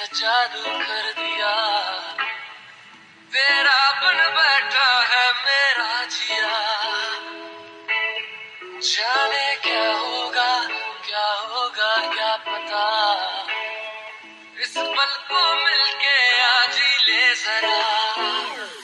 सा जादू कर दिया। तेरा बन बैठा है, मेरा जिया। जाने क्या होगा क्या होगा, क्या पता। इस पल को मिलके आज ही ले जरा